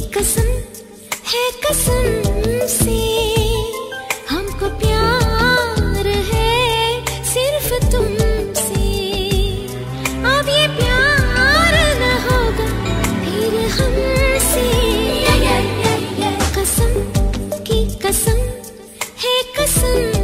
कसम है कसम से। हमको प्यार है सिर्फ़ तुमसे। अब ये प्यार न होगा, फिर हमसे। कसम की कसम है कसम।